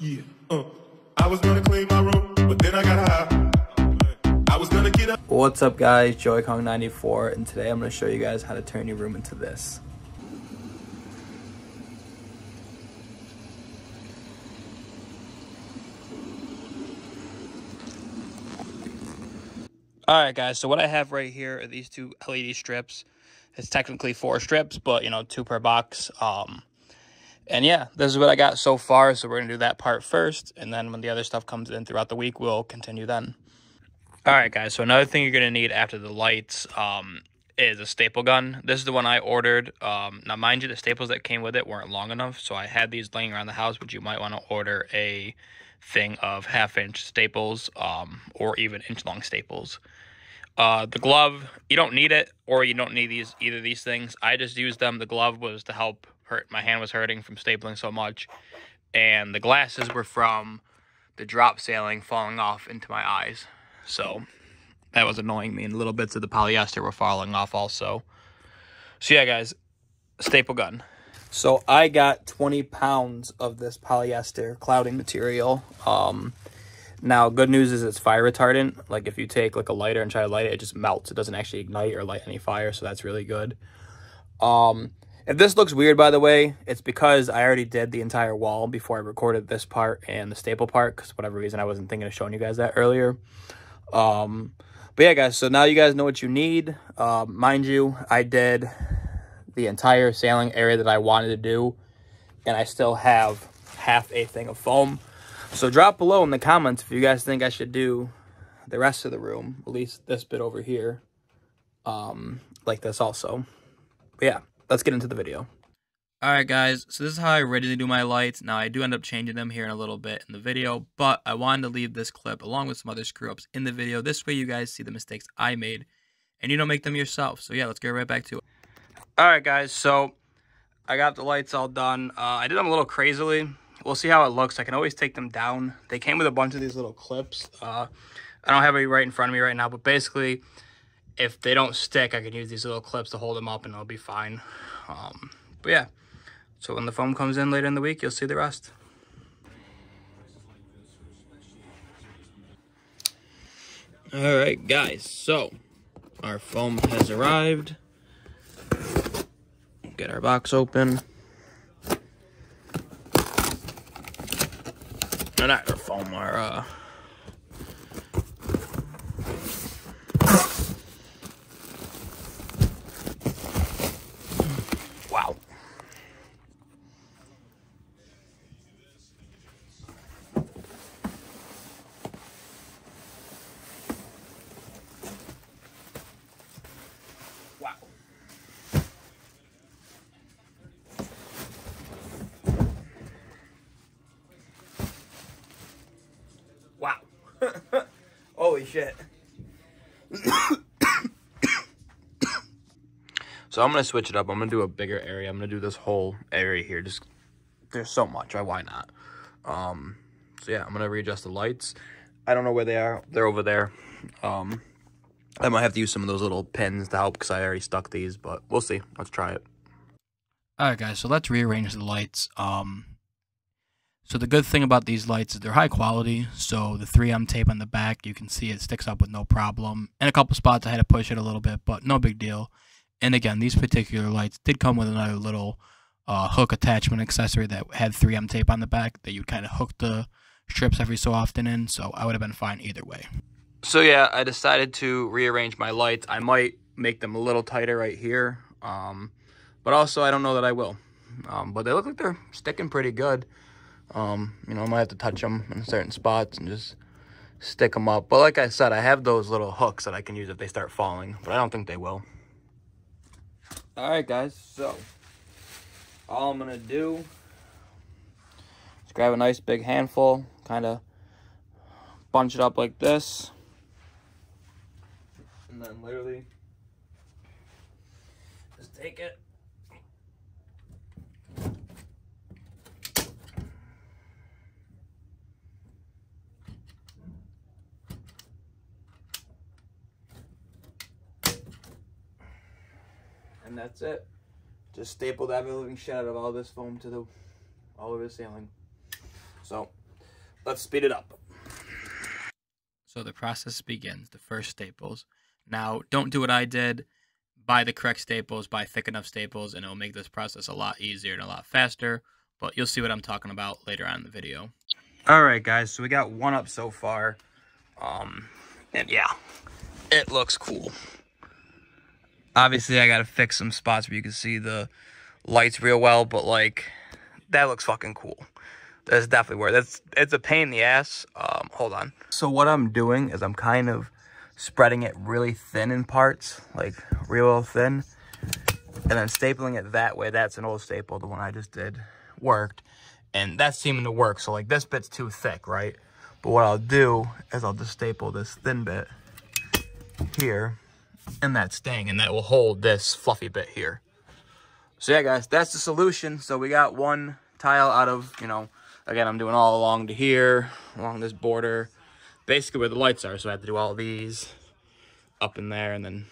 Yeah. Uh. I was gonna clean my room, but then I got high. I was gonna get up. What's up guys, Joey Kong 94 and today I'm going to show you guys how to turn your room into this. Alright guys, so what I have right here are these two LED strips. It's technically four strips, but you know, two per box. Um, and yeah, this is what I got so far. So we're to do that part first. And then when the other stuff comes in throughout the week, we'll continue then. All right, guys. So another thing you're to need after the lights um, is a staple gun. This is the one I ordered. Um, now, mind you, the staples that came with it weren't long enough. So I had these laying around the house, but you might want to order a thing of half inch staples um, or even inch long staples. Uh, the glove, you don't need it or you don't need these either of these things. I just used them. The glove was to help hurt. My hand was hurting from stapling so much. And the glasses were from the drop ceiling falling off into my eyes. So that was annoying me. And little bits of the polyester were falling off also. So yeah, guys, staple gun. So I got 20 pounds of this polyester clouding material. Um, now, good news is it's fire retardant. Like if you take like a lighter and try to light it, it just melts. It doesn't actually ignite or light any fire, so that's really good. Um, if this looks weird, by the way, it's because I already did the entire wall before I recorded this part and the staple part, because whatever reason I wasn't thinking of showing you guys that earlier. Um, but yeah, guys, so now you guys know what you need. Um, mind you, I did the entire sailing area that I wanted to do, and I still have half a thing of foam. So drop below in the comments if you guys think I should do the rest of the room, at least this bit over here, um, like this also. But yeah let's get into the video. Alright guys, so this is how I originally do my lights. Now I do end up changing them here in a little bit in the video, but I wanted to leave this clip along with some other screw ups in the video. This way you guys see the mistakes I made and you don't make them yourself. So yeah, let's get right back to it. Alright guys, so I got the lights all done. Uh, I did them a little crazily. We'll see how it looks. I can always take them down. They came with a bunch of these little clips. Uh, I don't have any right in front of me right now, but basically if they don't stick, I can use these little clips to hold them up and it'll be fine. Um, but yeah, so when the foam comes in later in the week, you'll see the rest. All right, guys, so our foam has arrived. Get our box open. Not our foam, our uh, Holy shit. so I'm going to switch it up. I'm going to do a bigger area. I'm going to do this whole area here. Just There's so much. Why not? Um, so yeah, I'm going to readjust the lights. I don't know where they are. They're over there. Um, I might have to use some of those little pins to help because I already stuck these, but we'll see. Let's try it. All right, guys. So let's rearrange the lights. Um, so the good thing about these lights is they're high quality. So the 3M tape on the back, you can see it sticks up with no problem. In a couple spots, I had to push it a little bit, but no big deal. And again, these particular lights did come with another little uh, hook attachment accessory that had 3M tape on the back that you'd kind of hook the strips every so often in. So I would have been fine either way. So yeah, I decided to rearrange my lights. I might make them a little tighter right here. Um, but also, I don't know that I will. Um, but they look like they're sticking pretty good. Um, you know, I might have to touch them in certain spots and just stick them up. But like I said, I have those little hooks that I can use if they start falling, but I don't think they will. All right, guys, so all I'm going to do is grab a nice big handful, kind of bunch it up like this, and then literally just take it and that's it. just stapled every living shit out of all this foam to the all over the ceiling. So let's speed it up. So the process begins. The first staples. Now, don't do what I did. Buy the correct staples, buy thick enough staples, and it'll make this process a lot easier and a lot faster. But you'll see what I'm talking about later on in the video. All right, guys. So we got one up so far. Um, and yeah, it looks cool. Obviously, I got to fix some spots where you can see the lights real well, but like, that looks fucking cool. That's definitely where that's it's a pain in the ass. Um, hold on. So what I'm doing is I'm kind of spreading it really thin in parts, like real thin, and then stapling it that way. That's an old staple. The one I just did worked, and that's seeming to work. So like this bit's too thick, right? But what I'll do is I'll just staple this thin bit here, and that's staying, and that will hold this fluffy bit here. So yeah, guys, that's the solution. So we got one tile out of, you know, again, I'm doing all along to here, along this border, basically where the lights are. So I have to do all these up in there and then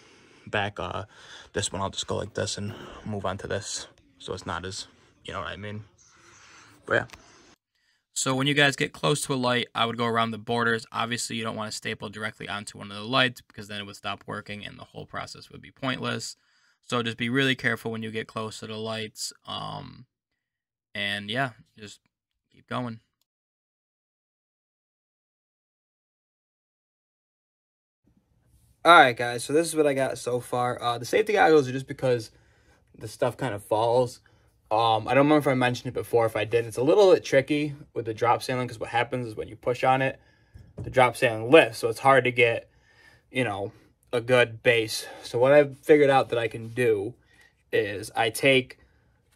back. Uh, this one, I'll just go like this and move on to this. So it's not as, you know what I mean? But yeah. So when you guys get close to a light, I would go around the borders. Obviously, you don't want to staple directly onto one of the lights because then it would stop working and the whole process would be pointless. So just be really careful when you get close to the lights. Um, and yeah, just keep going. All right, guys. So this is what I got so far. Uh, the safety goggles are just because the stuff kind of falls. Um, I don't remember if I mentioned it before. If I did, it's a little bit tricky with the drop ceiling because what happens is when you push on it, the drop ceiling lifts, so it's hard to get, you know, a good base. So what I've figured out that I can do is I take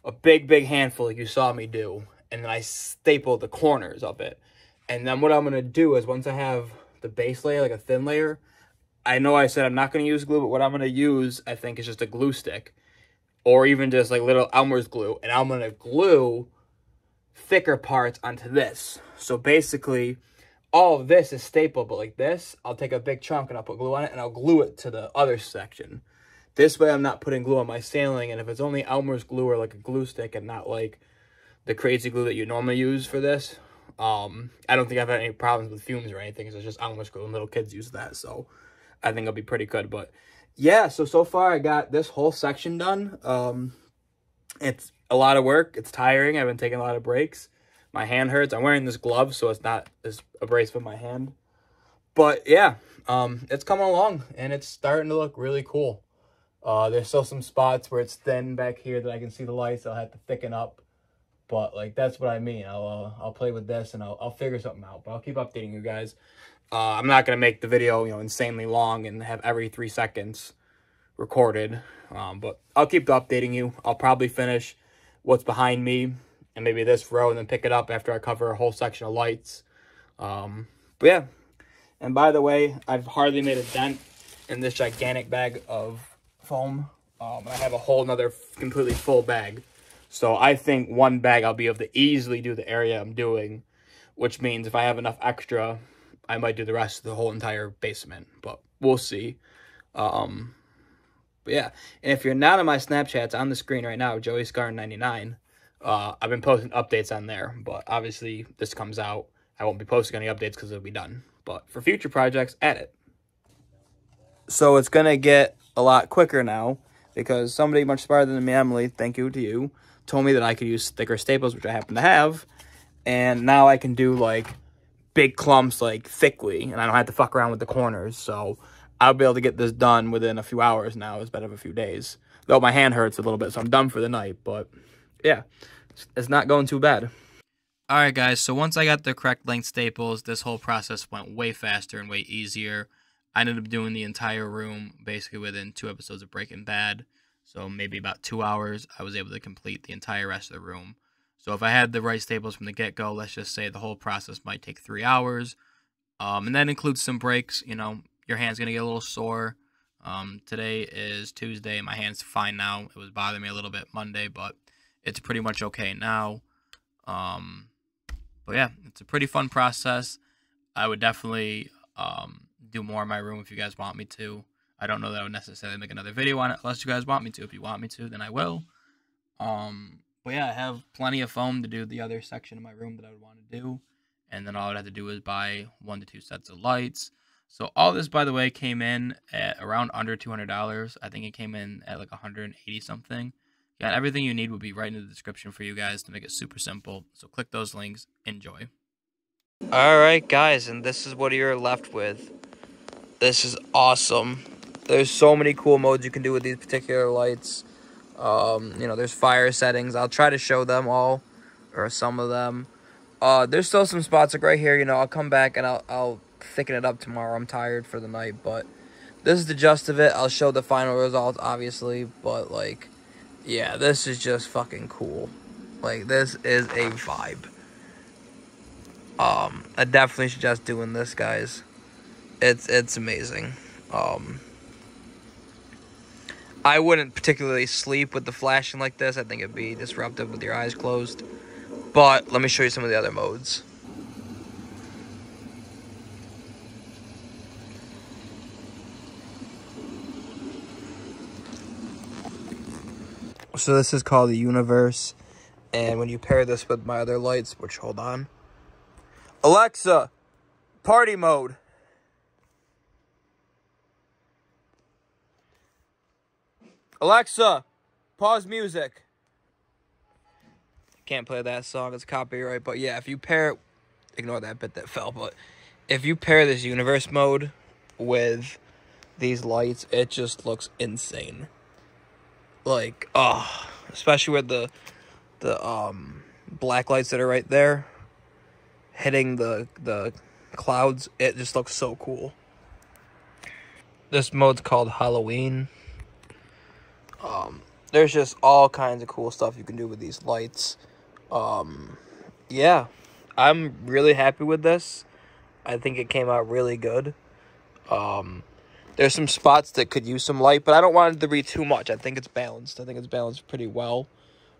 a big, big handful like you saw me do, and then I staple the corners of it. And then what I'm going to do is once I have the base layer, like a thin layer, I know I said I'm not going to use glue, but what I'm going to use, I think, is just a glue stick. Or even just like little Elmer's glue. And I'm going to glue thicker parts onto this. So basically, all of this is stapled, but like this, I'll take a big chunk and I'll put glue on it and I'll glue it to the other section. This way I'm not putting glue on my ceiling, and if it's only Elmer's glue or like a glue stick and not like the crazy glue that you normally use for this, um, I don't think I've had any problems with fumes or anything, it's just Elmer's glue, and little kids use that, so I think it'll be pretty good, but yeah, so, so far I got this whole section done. Um, it's a lot of work, it's tiring, I've been taking a lot of breaks. My hand hurts. I'm wearing this glove, so it's not as abrasive in my hand. But yeah, um, it's coming along, and it's starting to look really cool. Uh, there's still some spots where it's thin back here that I can see the lights. I'll have to thicken up. But, like, that's what I mean. I'll, uh, I'll play with this, and I'll, I'll figure something out. But I'll keep updating you guys. Uh, I'm not going to make the video, you know, insanely long and have every three seconds recorded. Um, but I'll keep updating you. I'll probably finish what's behind me and maybe this row and then pick it up after I cover a whole section of lights. Um, but yeah. And by the way, I've hardly made a dent in this gigantic bag of foam. Um, I have a whole another completely full bag. So I think one bag I'll be able to easily do the area I'm doing, which means if I have enough extra, I might do the rest of the whole entire basement, but we'll see. Um, but yeah, and if you're not on my Snapchats on the screen right now, Joey Scar 99 uh, I've been posting updates on there, but obviously this comes out. I won't be posting any updates because it'll be done. But for future projects, add it. So it's going to get a lot quicker now because somebody much smarter than me, Emily, thank you to you, told me that I could use thicker staples, which I happen to have. And now I can do like big clumps like thickly and I don't have to fuck around with the corners. So I'll be able to get this done within a few hours now instead of a few days. Though my hand hurts a little bit, so I'm done for the night. But yeah, it's not going too bad. All right, guys. So once I got the correct length staples, this whole process went way faster and way easier. I ended up doing the entire room basically within two episodes of Breaking Bad. So maybe about two hours, I was able to complete the entire rest of the room. So if I had the right staples from the get-go, let's just say the whole process might take three hours. Um, and that includes some breaks. You know, your hand's going to get a little sore. Um, today is Tuesday. My hand's fine now. It was bothering me a little bit Monday, but it's pretty much okay now. Um, but yeah, it's a pretty fun process. I would definitely um, do more in my room if you guys want me to. I don't know that I would necessarily make another video on it unless you guys want me to. If you want me to, then I will. Um, but yeah, I have plenty of foam to do the other section of my room that I would want to do. And then all I would have to do is buy one to two sets of lights. So all this, by the way, came in at around under $200. I think it came in at like 180 something. Yeah, everything you need will be right in the description for you guys to make it super simple. So click those links. Enjoy. All right, guys, and this is what you're left with. This is awesome. There's so many cool modes you can do with these particular lights. Um, you know, there's fire settings. I'll try to show them all, or some of them. Uh, there's still some spots like right here. You know, I'll come back and I'll, I'll thicken it up tomorrow. I'm tired for the night, but this is the gist of it. I'll show the final results, obviously, but like, yeah, this is just fucking cool. Like, this is a vibe. Um, I definitely suggest doing this, guys. It's it's amazing. Um, I wouldn't particularly sleep with the flashing like this. I think it'd be disruptive with your eyes closed. But let me show you some of the other modes. So this is called the universe. And when you pair this with my other lights, which hold on. Alexa, party mode. Alexa, pause music. Can't play that song, it's copyright. But yeah, if you pair, it, ignore that bit that fell. But if you pair this universe mode with these lights, it just looks insane. Like, oh, especially with the the um black lights that are right there hitting the the clouds. It just looks so cool. This mode's called Halloween. Um, there's just all kinds of cool stuff you can do with these lights. Um, yeah, I'm really happy with this. I think it came out really good. Um, there's some spots that could use some light, but I don't want it to be too much. I think it's balanced. I think it's balanced pretty well.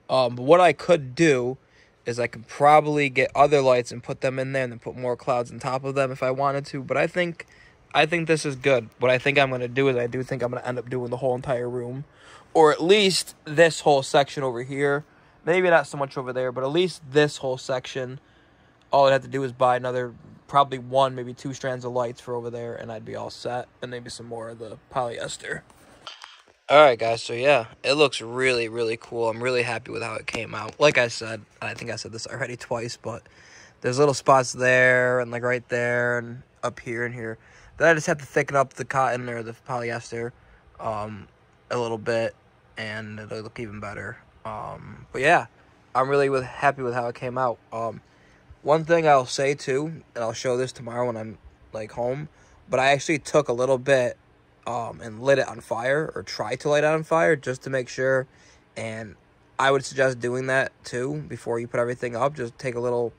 Um, but what I could do is I could probably get other lights and put them in there and then put more clouds on top of them if I wanted to. But I think I think this is good. What I think I'm going to do is I do think I'm going to end up doing the whole entire room or at least this whole section over here. Maybe not so much over there, but at least this whole section. All I'd have to do is buy another, probably one, maybe two strands of lights for over there, and I'd be all set. And maybe some more of the polyester. Alright, guys, so yeah, it looks really, really cool. I'm really happy with how it came out. Like I said, I think I said this already twice, but there's little spots there, and like right there, and up here and here. Then I just have to thicken up the cotton or the polyester um, a little bit and it'll look even better. Um, but yeah, I'm really with, happy with how it came out. Um, one thing I'll say too, and I'll show this tomorrow when I'm like home, but I actually took a little bit um, and lit it on fire or tried to light it on fire just to make sure. And I would suggest doing that too before you put everything up. Just take a little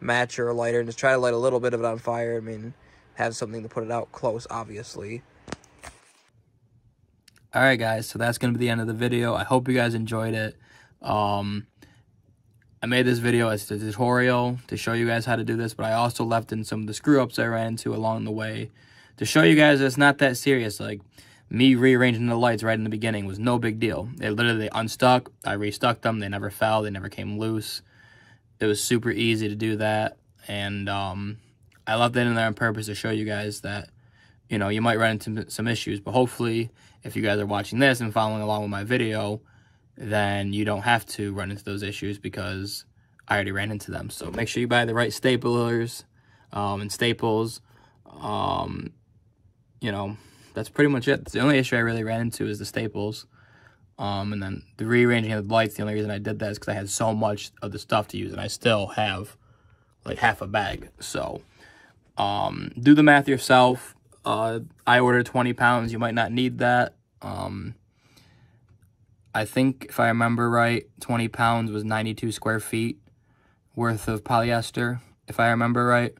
match or a lighter and just try to light a little bit of it on fire. I mean, have something to put it out close, obviously. All right, guys, so that's going to be the end of the video. I hope you guys enjoyed it. Um, I made this video as a tutorial to show you guys how to do this, but I also left in some of the screw-ups I ran into along the way to show you guys it's not that serious. Like, me rearranging the lights right in the beginning was no big deal. They literally unstuck. I restuck them. They never fell. They never came loose. It was super easy to do that. And um, I left that in there on purpose to show you guys that, you know, you might run into some issues. But hopefully if you guys are watching this and following along with my video, then you don't have to run into those issues because I already ran into them. So make sure you buy the right staplers um, and staples. Um, you know, that's pretty much it. The only issue I really ran into is the staples. Um, and then the rearranging of the lights, the only reason I did that is because I had so much of the stuff to use, and I still have like half a bag. So um, do the math yourself. Uh, I ordered 20 pounds. You might not need that. Um, I think, if I remember right, 20 pounds was 92 square feet worth of polyester, if I remember right.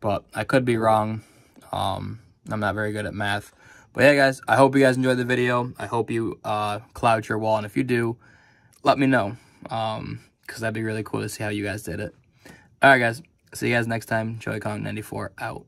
But I could be wrong. Um, I'm not very good at math. But yeah, guys, I hope you guys enjoyed the video. I hope you uh, cloud your wall. And if you do, let me know. Um, Because that'd be really cool to see how you guys did it. All right, guys. See you guys next time. Joey Kong 94 out.